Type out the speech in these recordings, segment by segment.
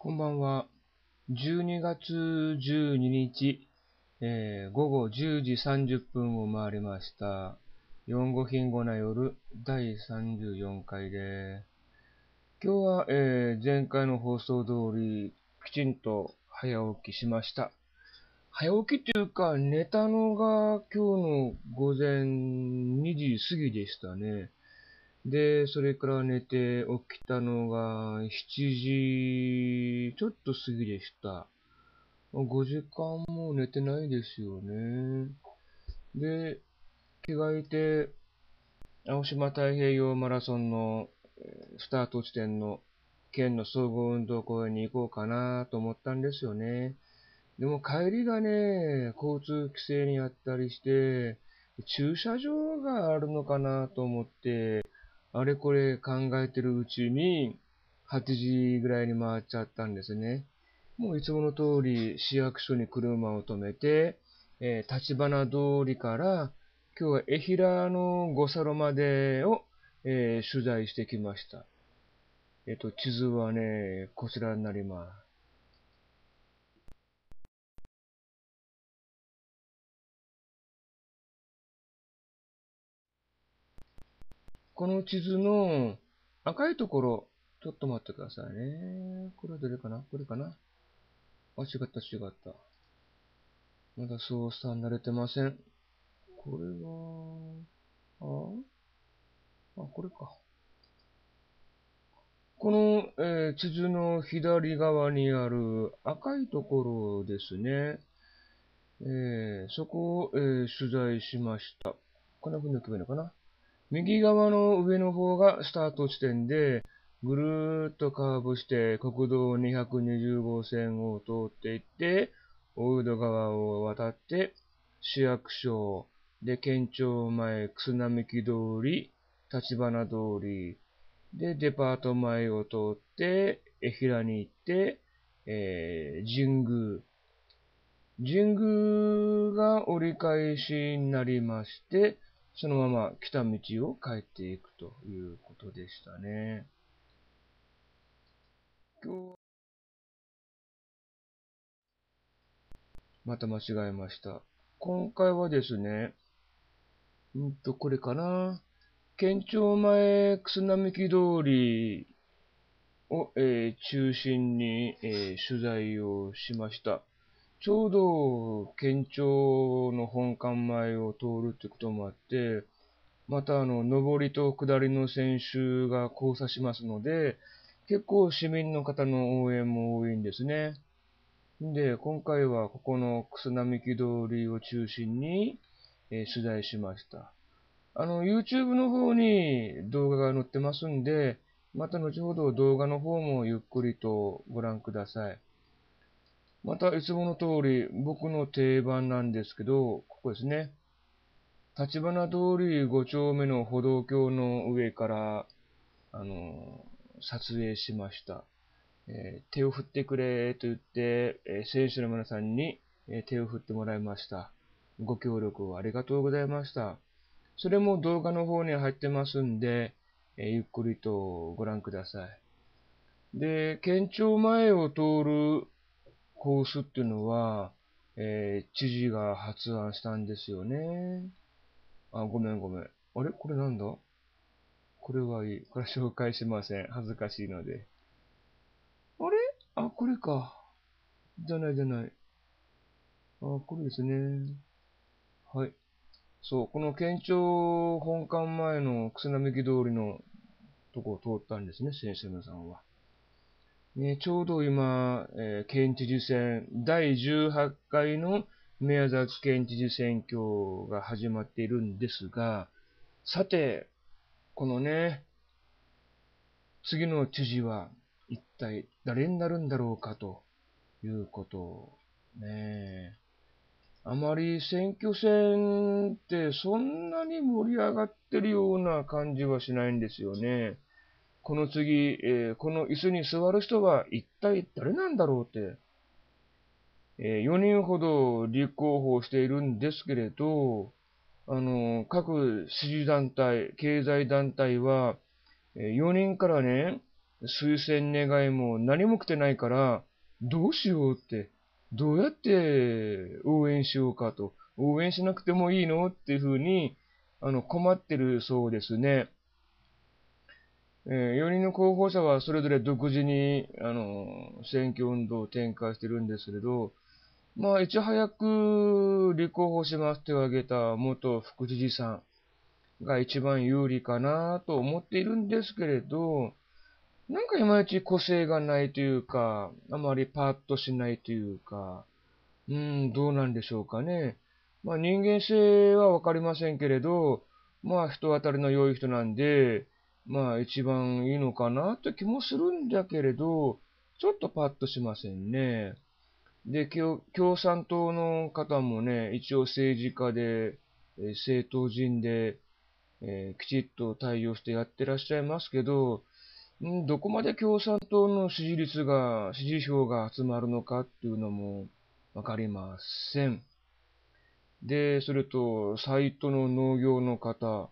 こんばんは。12月12日、えー午後10時30分を回りました。四語品語な夜第34回で。今日は、えー前回の放送通りきちんと早起きしました。早起きっていうか、寝たのが今日の午前2時過ぎでしたね。で、それから寝て起きたのが7時ちょっと過ぎでした。5時間も寝てないですよね。で、着替えて、青島太平洋マラソンのスタート地点の県の総合運動公園に行こうかなと思ったんですよね。でも帰りがね、交通規制にあったりして、駐車場があるのかなと思って、あれこれ考えてるうちに、8時ぐらいに回っちゃったんですね。もういつもの通り市役所に車を止めて、えー立花通りから、今日は江平の五サロまでを、えー取材してきました。えっ、と、地図はね、こちらになります。この地図の赤いところ、ちょっと待ってくださいね。これはどれかな？これかな？あ、違った違った。まだ操作慣れてません。これは、ああ、これか。この、えー地図の左側にある赤いところですね。えーそこを、えー取材しました。こんな風に置けばいいのかな？右側の上の方がスタート地点で、ぐるーっとカーブして国道220号線を通っていって、大井戸川を渡って、市役所、で、県庁前、楠並木通り、立花通り、で、デパート前を通って、江平に行って、えー神宮。神宮が折り返しになりまして、そのまま来た道を帰っていくということでしたね。また間違えました。今回はですね、うんと、これかな。県庁前楠並木通りを、えー中心に、えー取材をしました。ちょうど県庁の本館前を通るってこともあって、またあの、上りと下りの選手が交差しますので、結構市民の方の応援も多いんですね。で、今回はここの楠並木通りを中心に、えー取材しました。あの、YouTube の方に動画が載ってますんで、また後ほど動画の方もゆっくりとご覧ください。また、いつもの通り、僕の定番なんですけど、ここですね。立花通り5丁目の歩道橋の上から、あの、撮影しました。えー手を振ってくれと言って、えー選手の皆さんに、えー手を振ってもらいました。ご協力をありがとうございました。それも動画の方に入ってますんで、えゆっくりとご覧ください。で、県庁前を通るコースっていうのは、えー知事が発案したんですよね。あ、ごめんごめん。あれ？これなんだ？これはいい。これ紹介しません。恥ずかしいので。あれ？あ、これか。じゃないじゃない。あ、これですね。はい。そう、この県庁本館前の楠並木通りのとこを通ったんですね、先生のさんは。ね、ちょうど今、えー県知事選、第18回の宮崎県知事選挙が始まっているんですが、さて、このね、次の知事は一体誰になるんだろうかということをね。あまり選挙戦ってそんなに盛り上がってるような感じはしないんですよね。この次、えーこの椅子に座る人は一体誰なんだろうって、え4人ほど立候補しているんですけれど、あの、各支持団体、経済団体は、4人からね、推薦願いも何も来てないから、どうしようって、どうやって応援しようかと、応援しなくてもいいのっていうふうに、あの、困ってるそうですね。えー、4人の候補者はそれぞれ独自に、あの、選挙運動を展開してるんですけれど、まあ、いち早く立候補しますと挙げた元副知事さんが一番有利かなと思っているんですけれど、なんかいまいち個性がないというか、あまりパッとしないというか、うん、どうなんでしょうかね。まあ人間性はわかりませんけれど、まあ人当たりの良い人なんで、まあ一番いいのかなって気もするんだけれど、ちょっとパッとしませんね。で、共産党の方もね、一応政治家で、え政党人で、えー、きちっと対応してやってらっしゃいますけど、んどこまで共産党の支持率が、支持票が集まるのかっていうのもわかりません。で、それと、サイトの農業の方。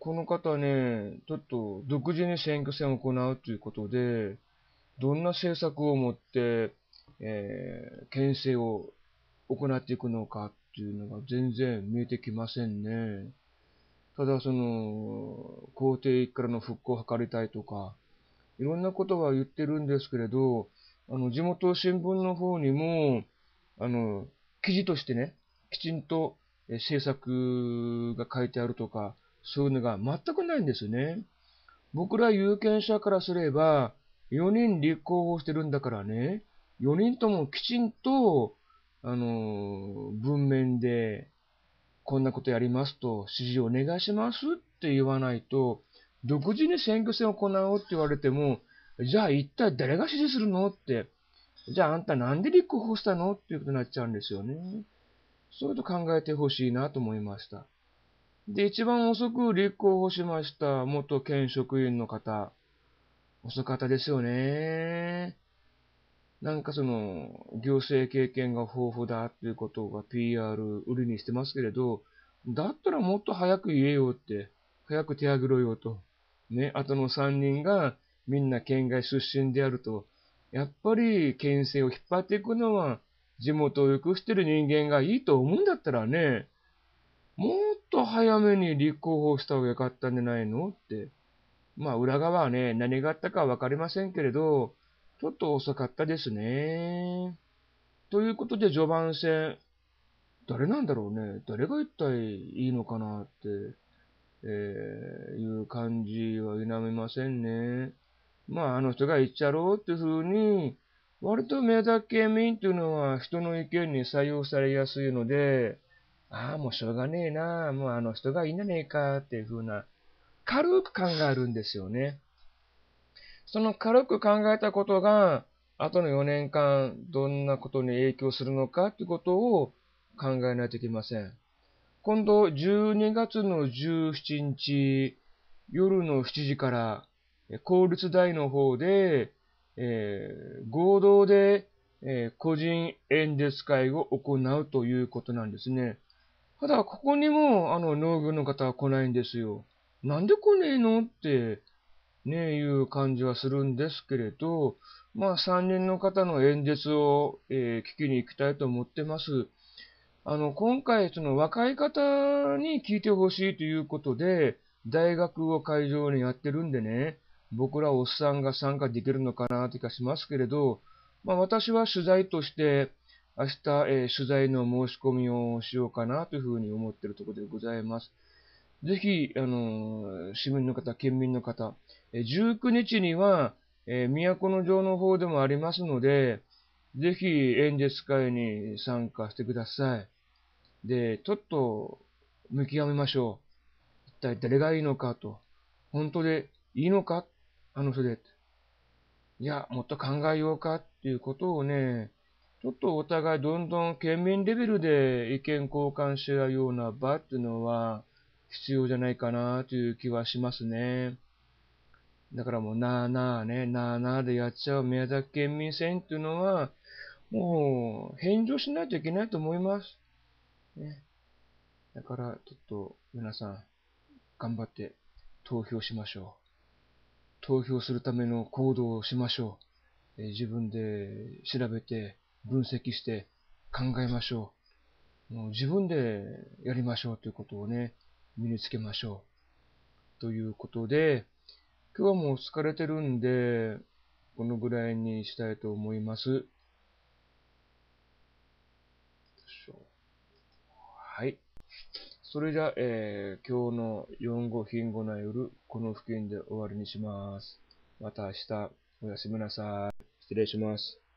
この方ね、ちょっと独自に選挙戦を行うということで、どんな政策を持って、えー、牽制を行っていくのかっていうのが全然見えてきませんね。ただ、その、皇帝からの復興を図りたいとか、いろんなことは言ってるんですけれど、あの、地元新聞の方にも、あの、記事としてね、きちんと政策が書いてあるとか、そういうのが全くないんですね。僕ら有権者からすれば、4人立候補してるんだからね、4人ともきちんと、あの、文面で、こんなことやりますと、指示をお願いしますって言わないと、独自に選挙戦を行おうって言われても、じゃあ一体誰が支持するのって、じゃああんたなんで立候補したのっていうことになっちゃうんですよね。そういうこと考えてほしいなと思いました。で、一番遅く立候補しました元県職員の方。遅かったですよね。なんかその、行政経験が豊富だっていうことが PR 売りにしてますけれど、だったらもっと早く言えよって、早く手挙げろよと。ね、あとの3人がみんな県外出身であると、やっぱり県政を引っ張っていくのは地元を良くしてる人間がいいと思うんだったらね、もっと早めに立候補した方がよかったんじゃないの？って。まあ裏側はね、何があったかはわかりませんけれど、ちょっと遅かったですね。ということで序盤戦、誰なんだろうね？誰が一体いいのかなって。えー、いう感じは否めませんね。まあ、あの人が言っちゃろうっていうふうに、割と宮崎県民っていうのは人の意見に採用されやすいので、ああ、もうしょうがねえな、もうあの人がいいんじゃねえかっていうふうな、軽く考えるんですよね。その軽く考えたことが、後の4年間、どんなことに影響するのかってことを考えないといけません。今度12月の17日夜の7時から公立大の方で、えー、合同で、えー、個人演説会を行うということなんですね。ただ、ここにも、あの、農業の方は来ないんですよ。なんで来ねえのって、ね、いう感じはするんですけれど、まあ、3人の方の演説を、えー、聞きに行きたいと思ってます。あの、今回、その若い方に聞いてほしいということで、大学を会場にやってるんでね、僕らおっさんが参加できるのかなという気がしますけれど、まあ私は取材として、明日、えー、取材の申し込みをしようかなというふうに思っているところでございます。ぜひ、あの、市民の方、県民の方、え19日には、え、都城の方でもありますので、ぜひ演説会に参加してください。で、ちょっと見極めましょう。一体誰がいいのかと。本当でいいのか？あの人で。いや、もっと考えようか？っていうことをね、ちょっとお互いどんどん県民レベルで意見交換し合うような場っていうのは必要じゃないかなという気はしますね。だからもうなあなあね、なあなあでやっちゃう宮崎県民選っていうのは、もう返上しないといけないと思います。ね。だから、ちょっと皆さん、頑張って投票しましょう。投票するための行動をしましょう。え自分で調べて、分析して考えましょう。もう自分でやりましょうということをね、身につけましょう。ということで、今日はもう疲れてるんで、このぐらいにしたいと思います。はい。それじゃあ、えー今日の4語品語な夜、この付近で終わりにします。また明日、おやすみなさい。失礼します。